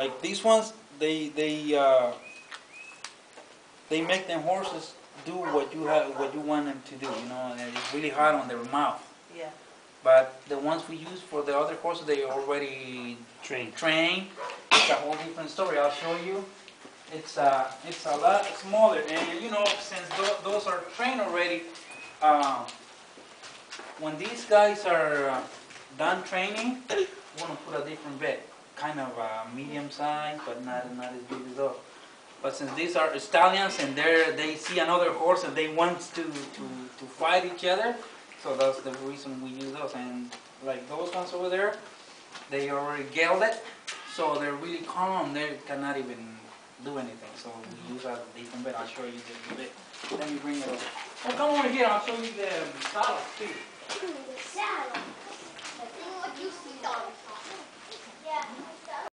Like these ones, they they uh, they make them horses do what you have what you want them to do. You know, and it's really hard on their mouth. Yeah. But the ones we use for the other horses, they already Train. trained. It's a whole different story. I'll show you. It's uh, it's a lot smaller, and you know, since tho- those are trained already, uh, when these guys are uh, done training, we're gonna put a different bed, kind of uh, medium size, but not not as big as those. But since these are stallions and they they see another horse and they want to, to, to fight each other, so that's the reason we use those. And like those ones over there, they already gelded, so they're really calm. They cannot even do anything. So we use a different bed. I'll show you the bed. Let me bring it over. Oh, come over here. I'll show you the saddle too. The saddle.